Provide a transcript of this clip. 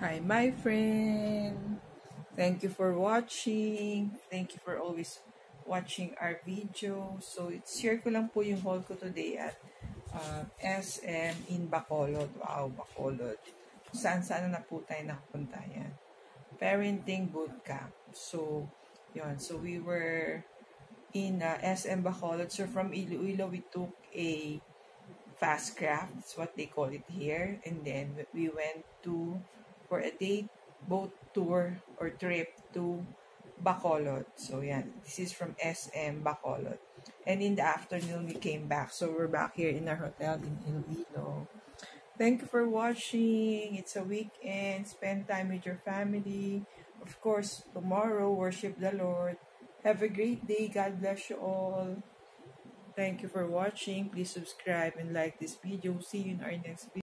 Hi, my friend. Thank you for watching. Thank you for always watching our video. So, share ko lang po yung haul ko today at uh, SM in Bacolod. Wow, Bacolod. Saan-saan na po tayo nakapunta yan. Parenting Bootcamp. So, yon So, we were in uh, SM Bacolod. So, from Iloilo, we took a fast craft. That's what they call it here. And then, we went to for a day boat tour or trip to Bacolod. So, yan. This is from SM Bacolod. And in the afternoon, we came back. So, we're back here in our hotel in Iloilo. Thank you for watching. It's a weekend. Spend time with your family. Of course, tomorrow, worship the Lord. Have a great day. God bless you all. Thank you for watching. Please subscribe and like this video. See you in our next video.